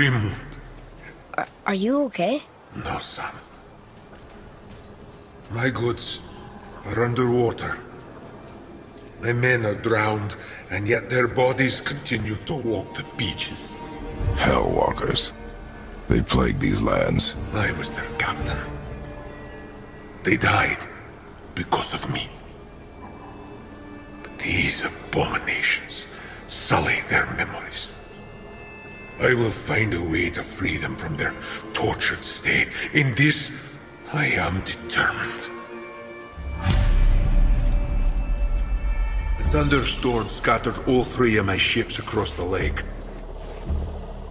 Freemont. Are, are you okay? No, son. My goods are underwater. My men are drowned, and yet their bodies continue to walk the beaches. Hellwalkers. They plague these lands. I was their captain. They died because of me. But these abominations sully their memories. I will find a way to free them from their tortured state. In this, I am determined. A thunderstorm scattered all three of my ships across the lake.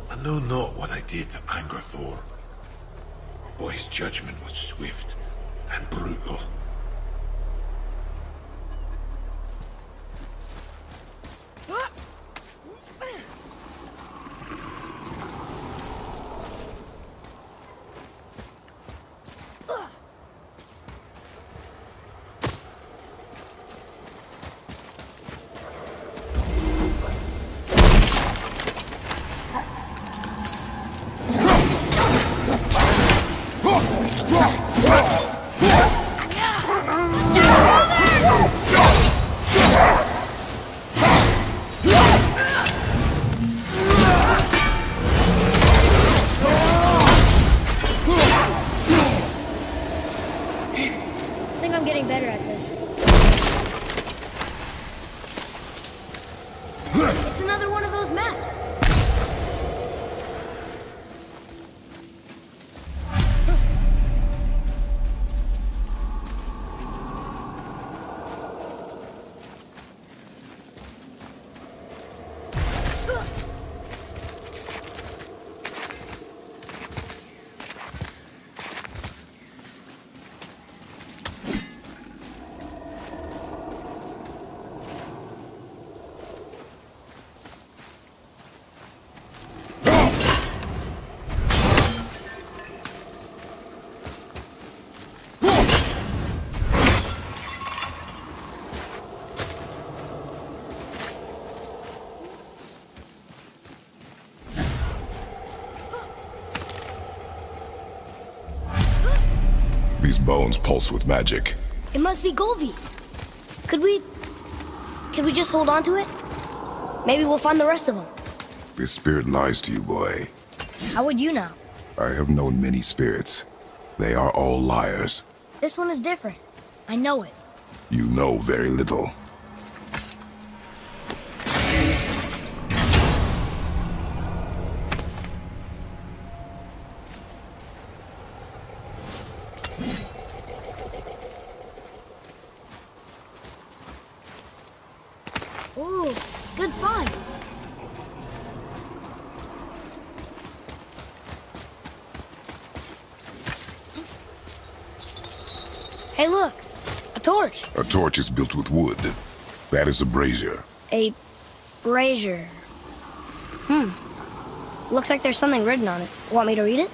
I know not what I did to anger Thor. But his judgment was swift and brutal. Bones pulse with magic. It must be Gullveig. Could we... Could we just hold on to it? Maybe we'll find the rest of them. This spirit lies to you, boy. How would you know? I have known many spirits. They are all liars. This one is different. I know it. You know very little. Ooh, good find. Hey, look. A torch. Is built with wood. That is a brazier. A brazier. Hmm. Looks like there's something written on it. Want me to read it?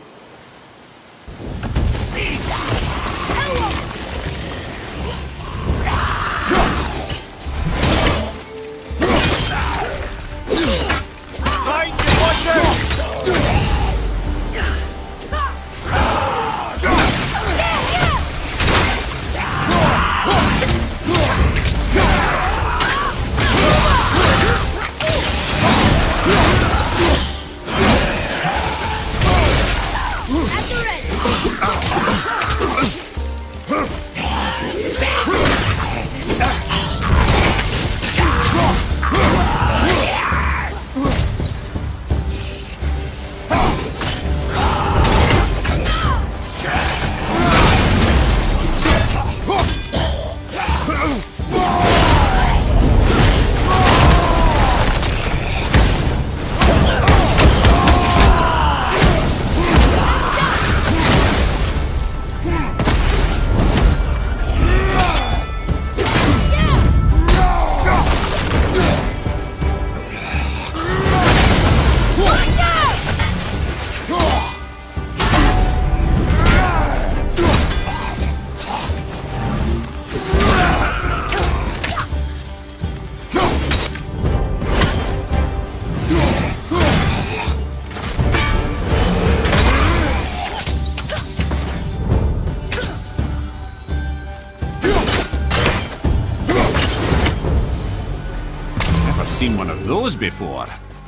Before.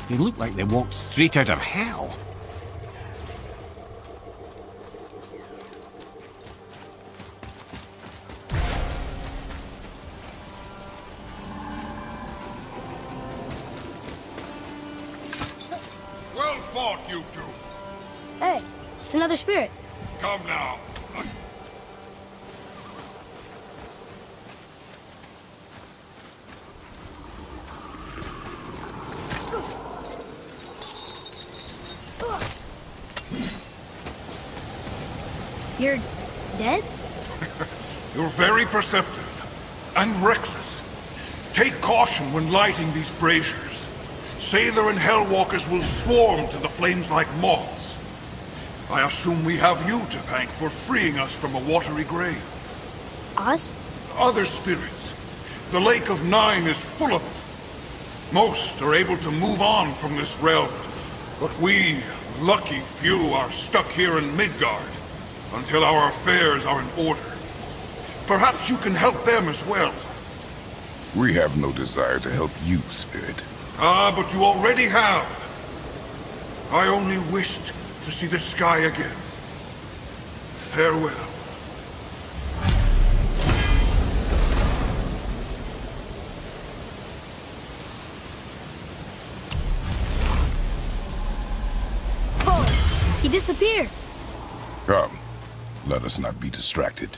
They look like they walked straight out of hell. Perceptive and reckless. Take caution when lighting these braziers. Sather and Hellwalkers will swarm to the flames like moths. I assume we have you to thank for freeing us from a watery grave. Us? Other spirits. The Lake of Nine is full of them. Most are able to move on from this realm, but we, lucky few, are stuck here in Midgard until our affairs are in order. Perhaps you can help them as well. We have no desire to help you, Spirit. Ah, but you already have. I only wished to see the sky again. Farewell. He disappeared. Come, let us not be distracted.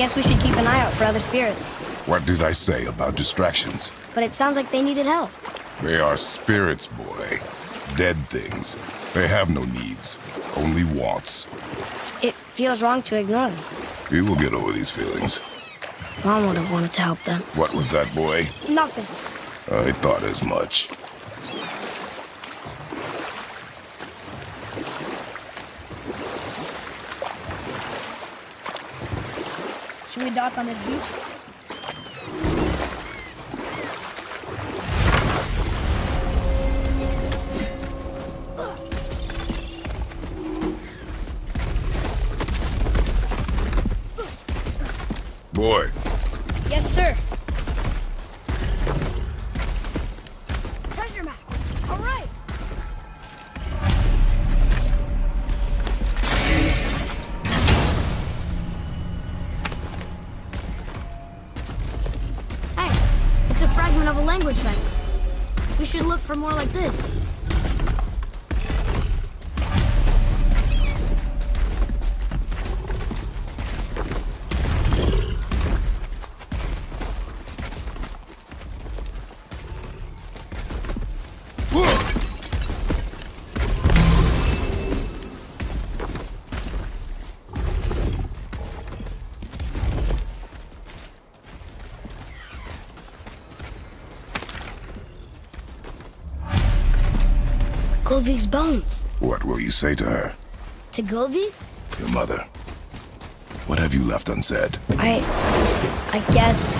guess we should keep an eye out for other spirits. What did I say about distractions? But it sounds like they needed help. They are spirits, boy. Dead things. They have no needs, only wants. It feels wrong to ignore them. You will get over these feelings. Mom would have wanted to help them. What was that, boy? Nothing. I thought as much. Should we dock Gullveig's bones. what will you say to her? To Govig? Your mother. What have you left unsaid? I. I guess.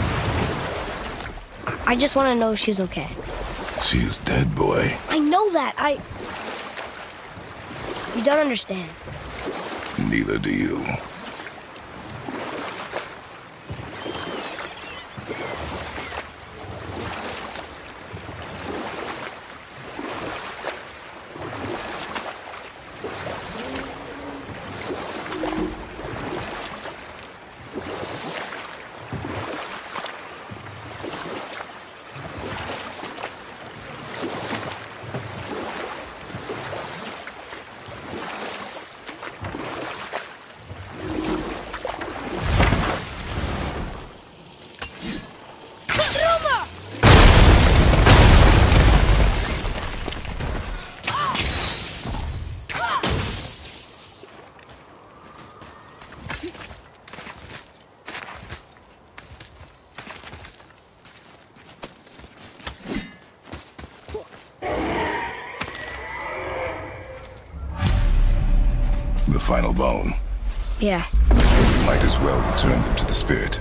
I just want to know if she's okay. She is dead, boy. I know that. I. You don't understand. Neither do you. The final bone. Yeah. Might as well return them to the spirit.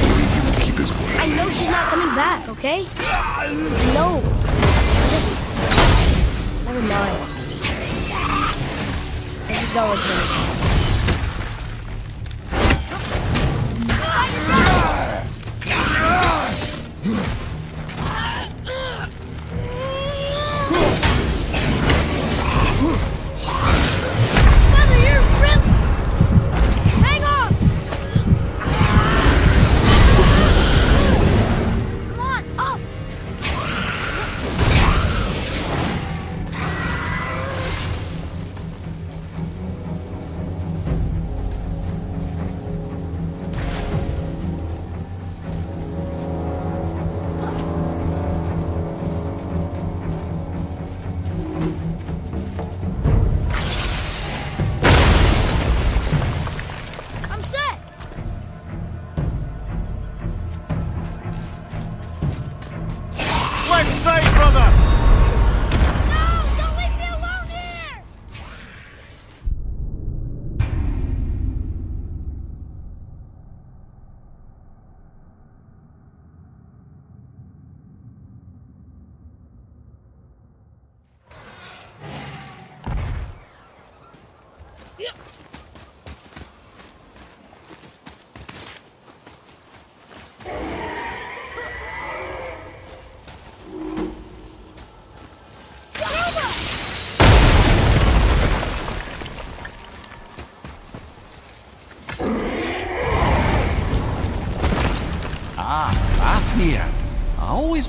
Maybe he will keep his word. I know she's not coming back, okay? I know. Just. Never mind. I just go with her.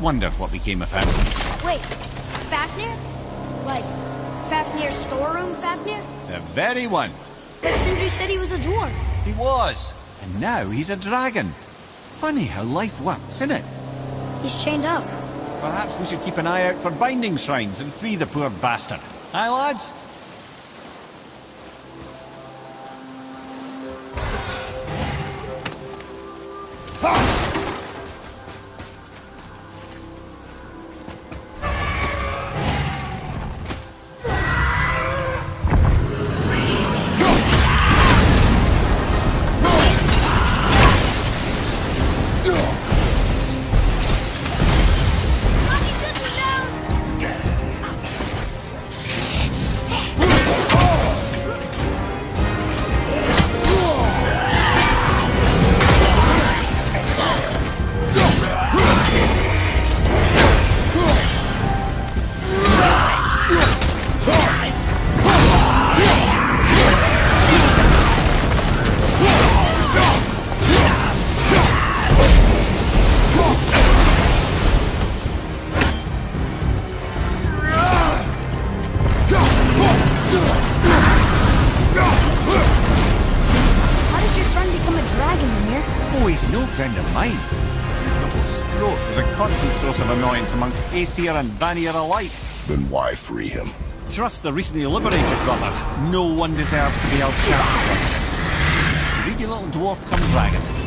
Wonder what became of him. Wait, Fafnir? Like, Fafnir's storeroom Fafnir? The very one. But Sindri said he was a dwarf. He was. And now he's a dragon. Funny how life works, isn't it? He's chained up. Perhaps we should keep an eye out for binding shrines and free the poor bastard. Aye, lads? Mine. This little scrote was a constant source of annoyance amongst Aesir and Vanir alike. Then why free him? Trust the recently liberated brother. No one deserves to be held captive like this. Greedy little dwarf come dragon.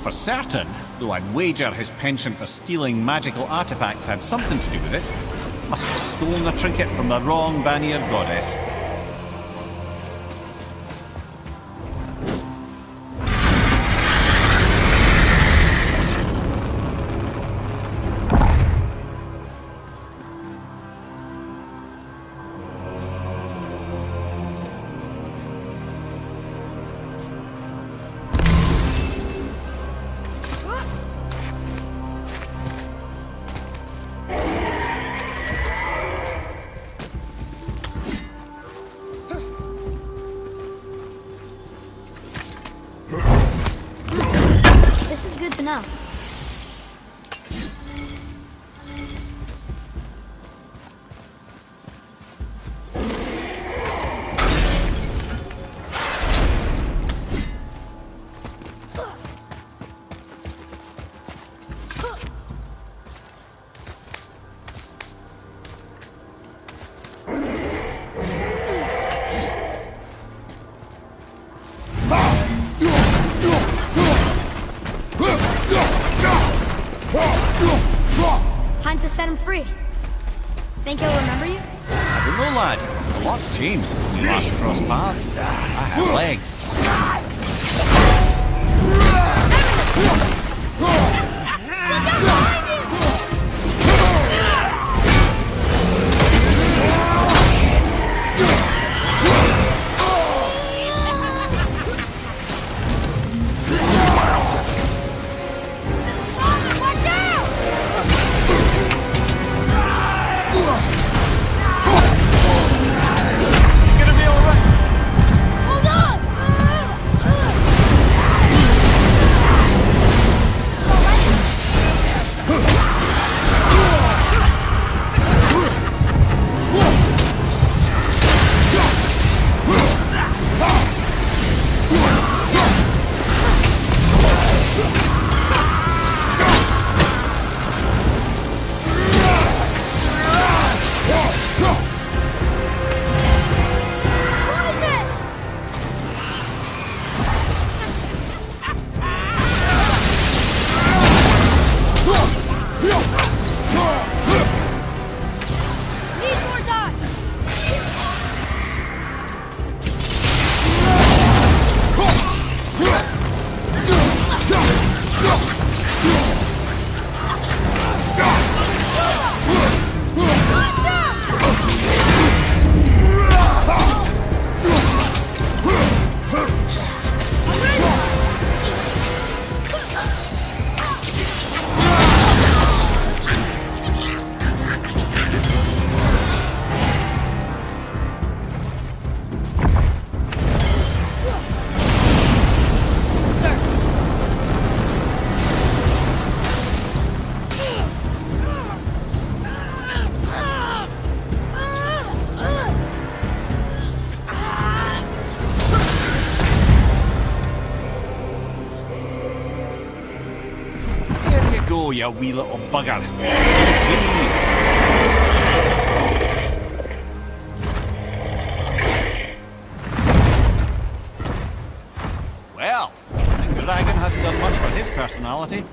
For certain, though I'd wager his penchant for stealing magical artifacts had something to do with it. Must have stolen the trinket from the wrong Vanir goddess. Lad. A lot's changed since we last crossed paths. I have legs. wee little bugger. Well, Dragon hasn't done much for his personality.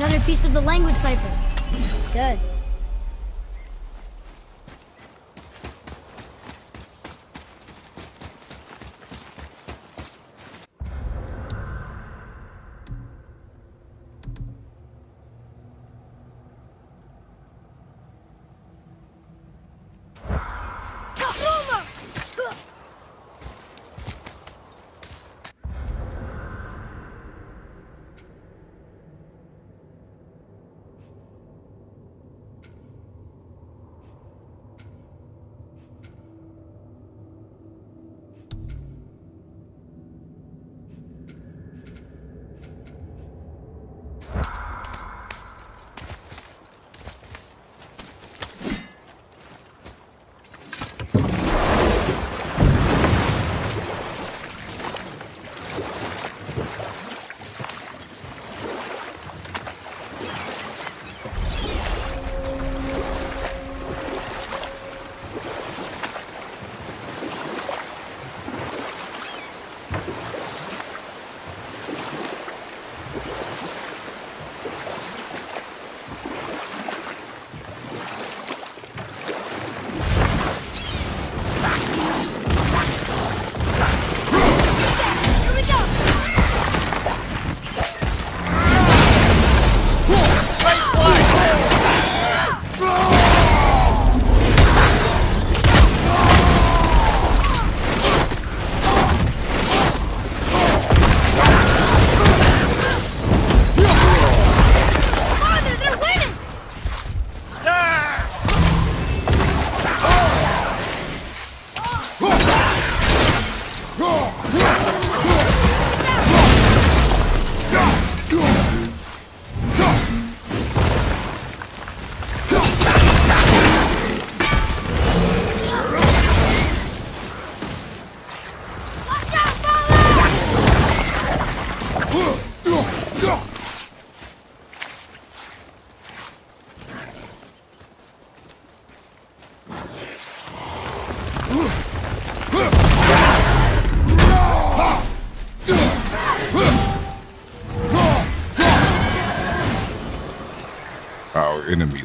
Another piece of the language cipher. Good.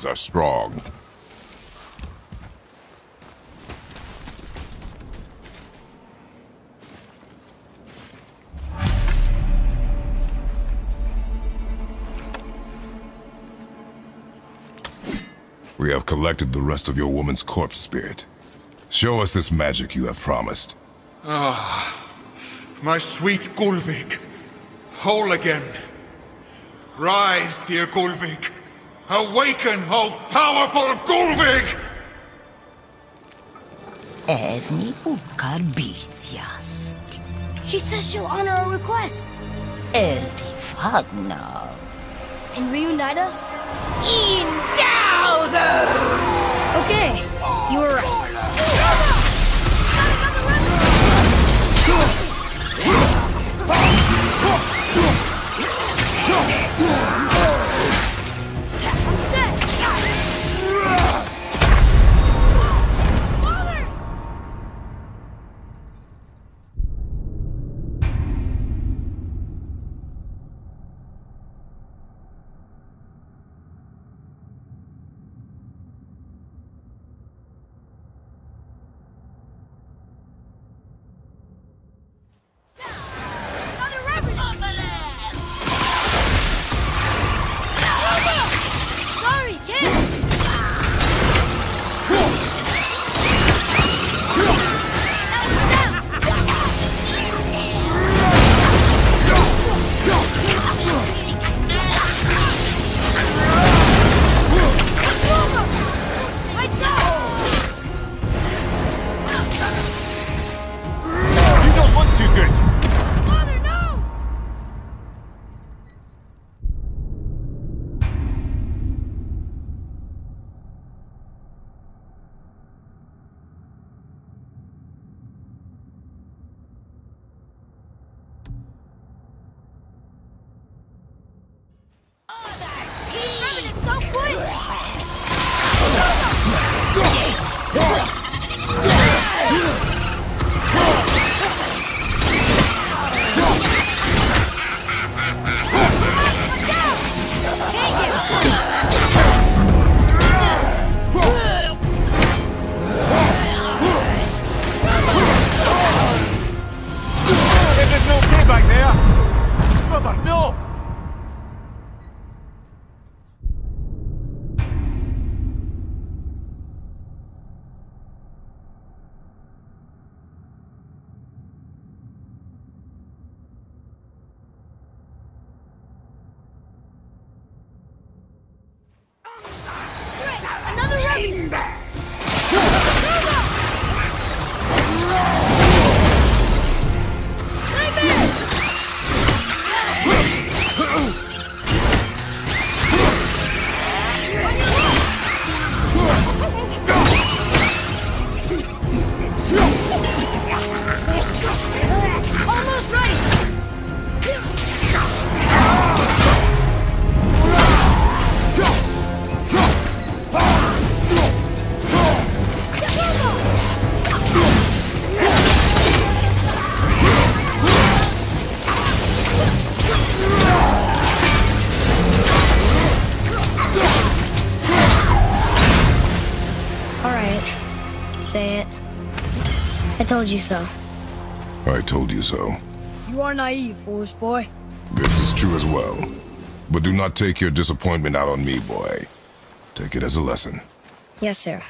Are strong. We have collected the rest of your woman's corpse spirit. Show us this magic you have promised. Ah, my sweet Gullveig, whole again. Rise, dear Gullveig. Awaken, O powerful Gullveig! Evni ukar birtjast. She says she'll honor our request Eldi fagna. and reunite us. In Indauder! Okay, you were right. Told you so. I told you so. You are naive, foolish boy. This is true as well. But do not take your disappointment out on me, boy. Take it as a lesson. Yes, sir.